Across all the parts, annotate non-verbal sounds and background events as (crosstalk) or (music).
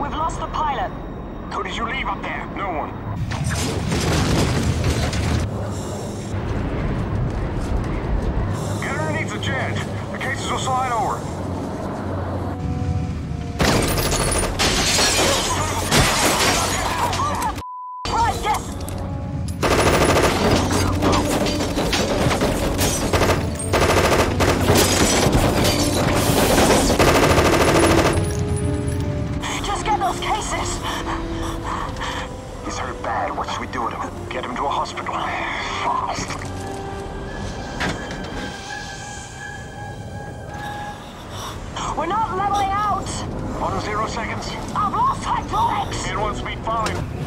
We've lost the pilot. Who did you leave up there? No one. Get underneath the jet. The cases will slide over. Get him to a hospital. Fast. We're not leveling out! One zero seconds. I've lost hydraulics! And one speed falling.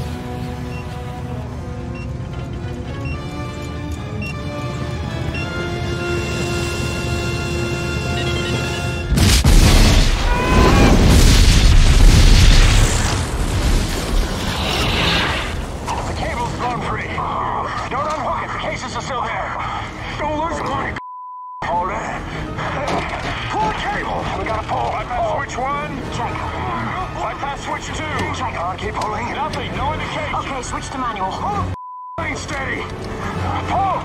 Switch one. Check. Bypass switch two. Check. On, keep pulling. Nothing. No indication. Okay, switch to manual. Oh, Hold Stay steady. Pull.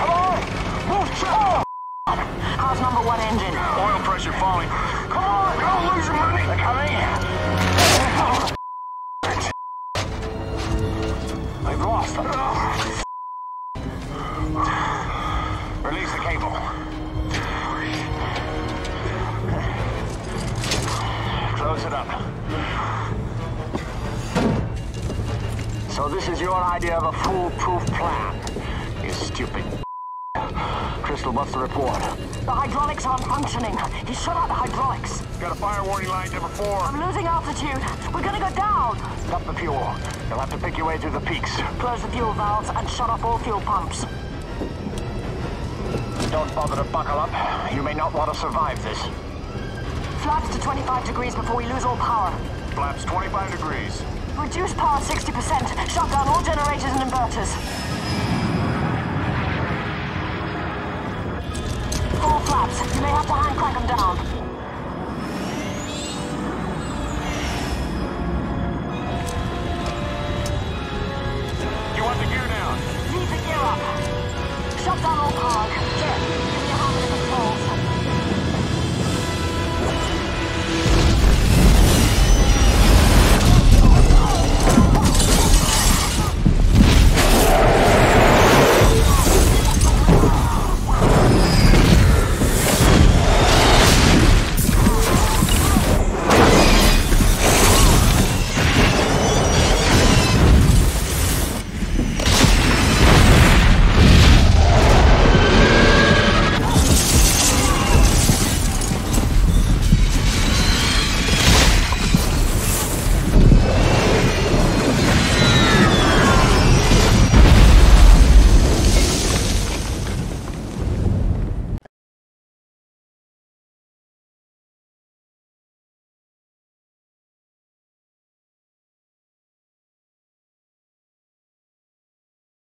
Come on. Move. Pull. How's oh, number one engine? Oil pressure falling. Come on. Don't lose your money. They're coming. (laughs) They've lost them. Close it up. So this is your idea of a foolproof plan? You stupid. (laughs) Kristel, what's the report? The hydraulics aren't functioning. He shut out the hydraulics. Got a fire warning line number four. I'm losing altitude. We're gonna go down. Stop the fuel. You'll have to pick your way through the peaks. Close the fuel valves and shut off all fuel pumps. Don't bother to buckle up. You may not want to survive this. Flaps to 25 degrees before we lose all power. Flaps 25 degrees. Reduce power 60%. Shut down all generators and inverters. Four flaps. You may have to hand crank them down. You want the gear down? Leave the gear up. Shut down all power.